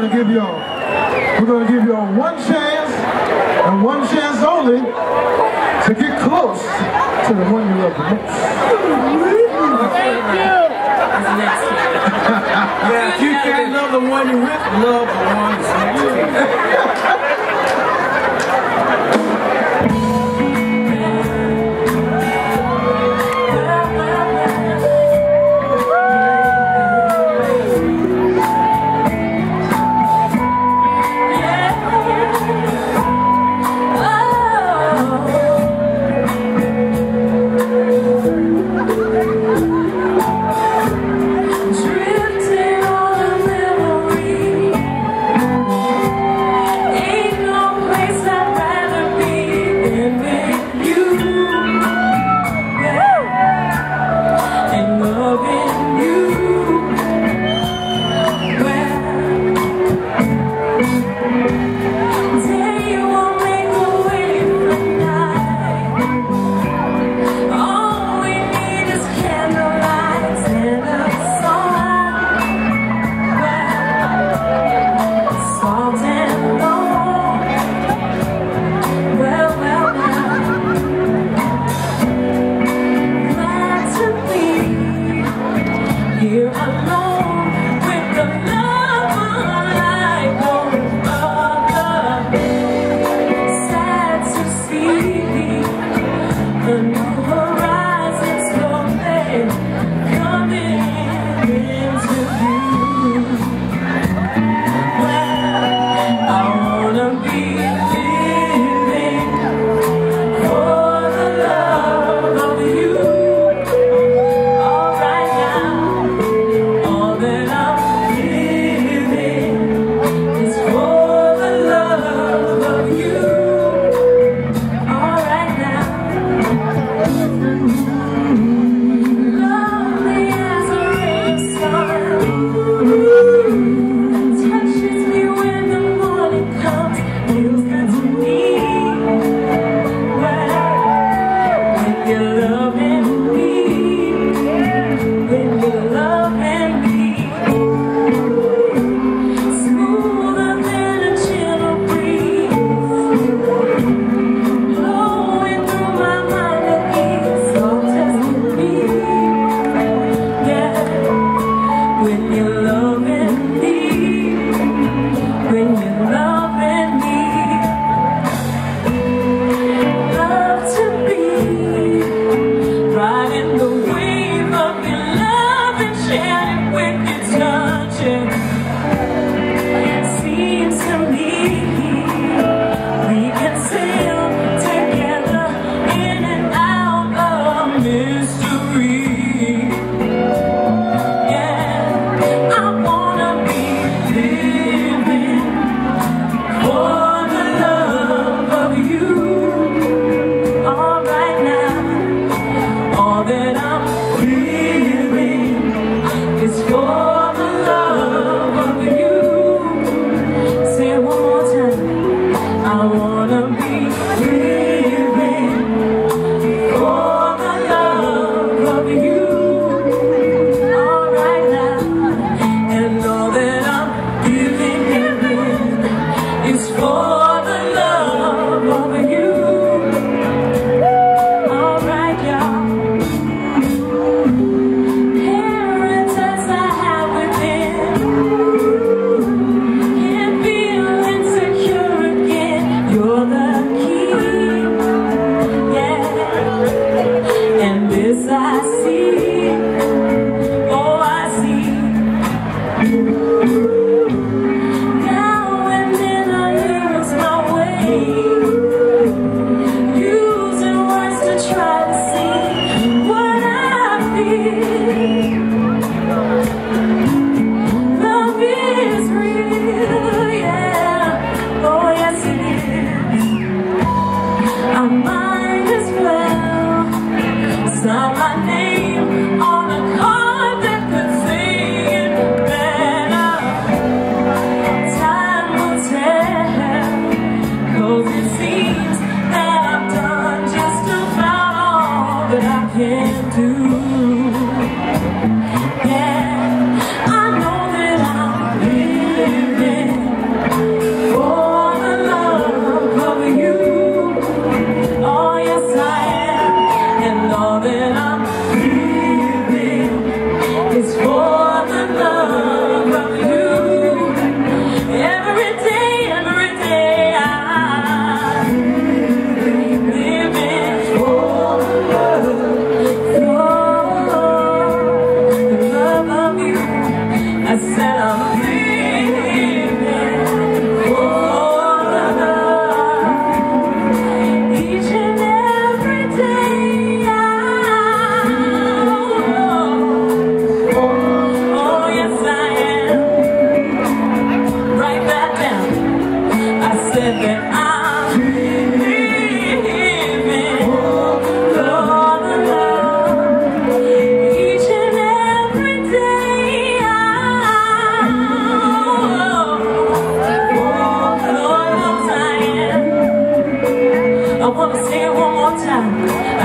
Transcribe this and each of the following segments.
going to give y'all, we're going to give y'all one chance and one chance only to get close to the one you love the most. Thank you. yeah, if you can't love the one you with, love the one that's next to you.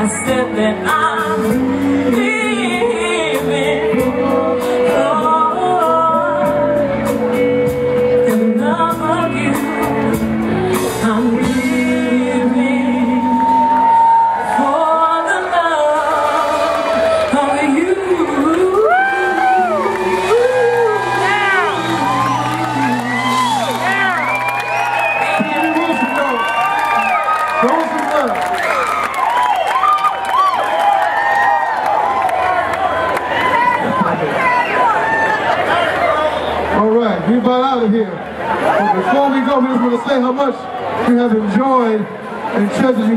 I said that I'm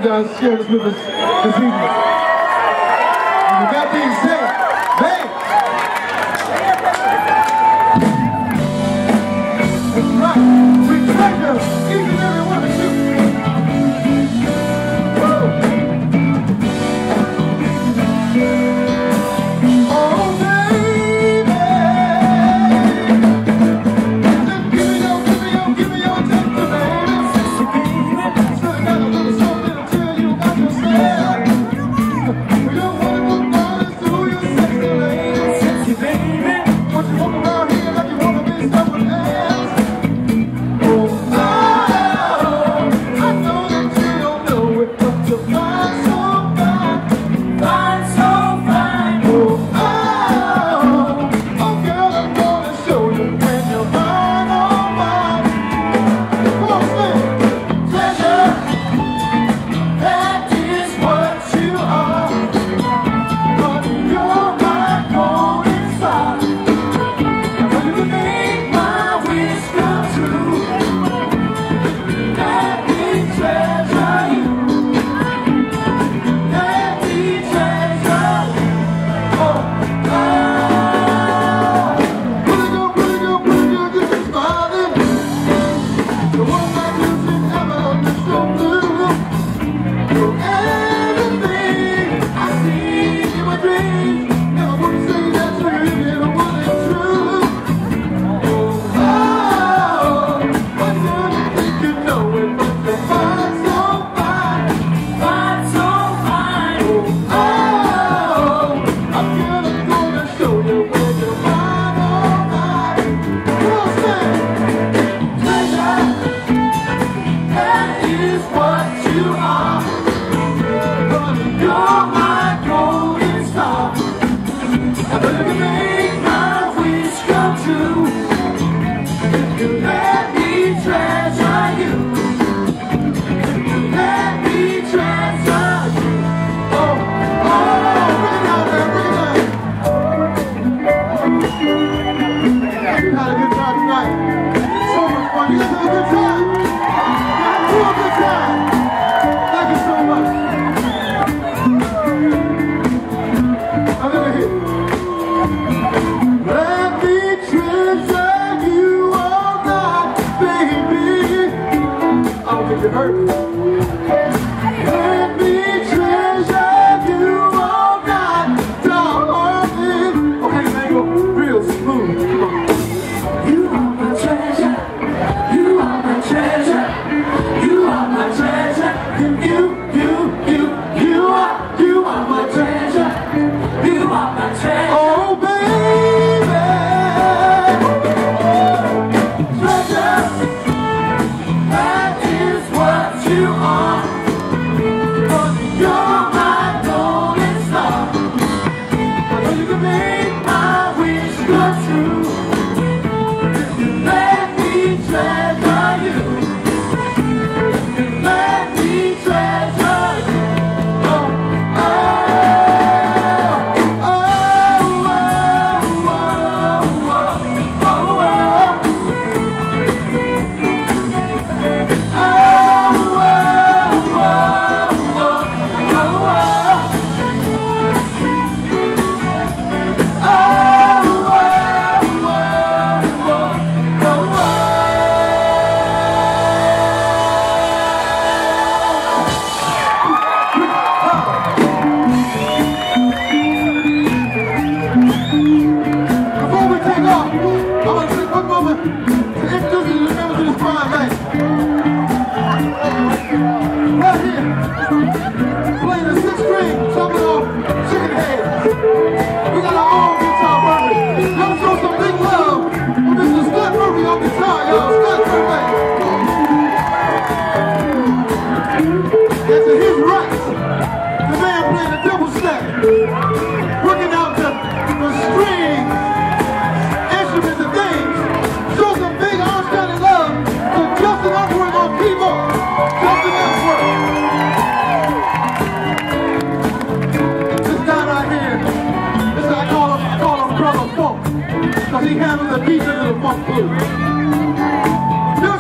guys sharing this with us this evening.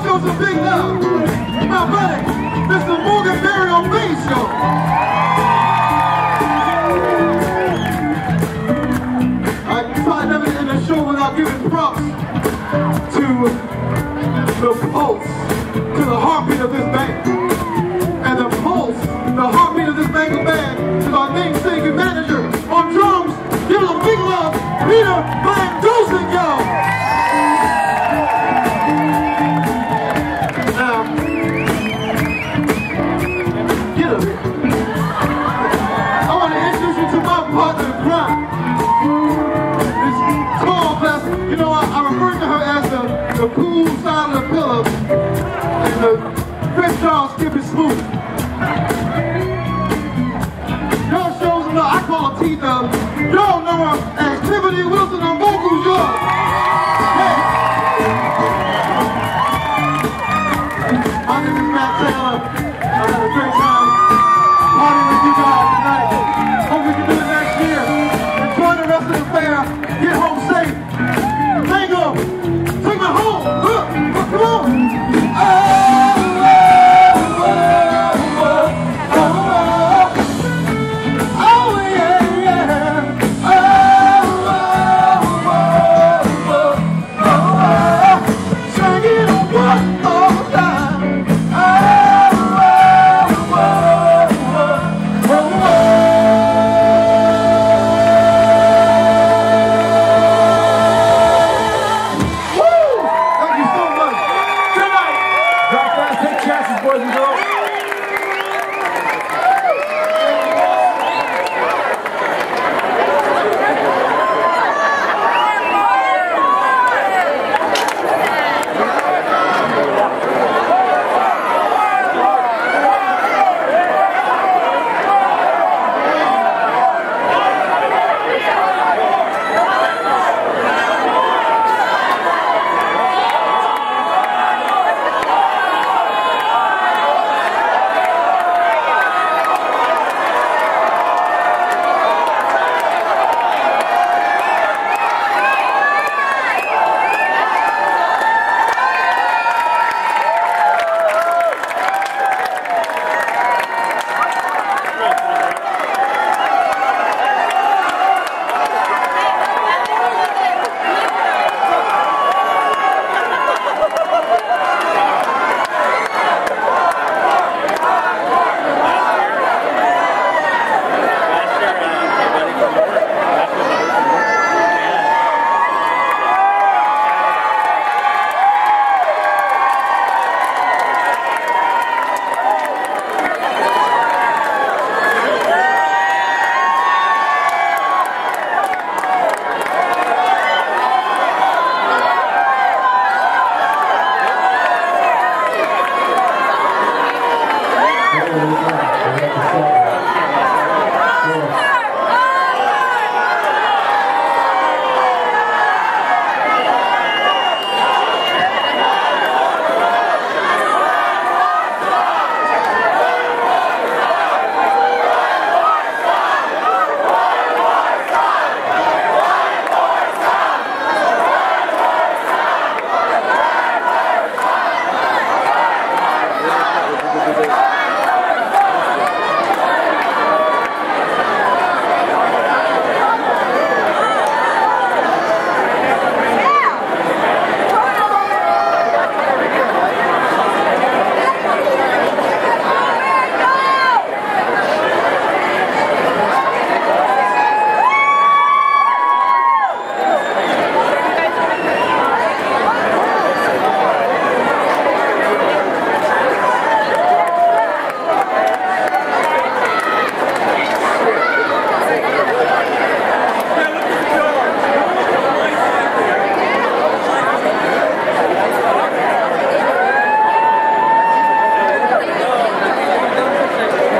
Show some big love. My buddy. Morgan Berry on bass, y'all. I probably never end a show without giving props to the pulse, to the heartbeat of this band. And the pulse, the heartbeat of this band is our manager on drums. Give a big love, Peter Van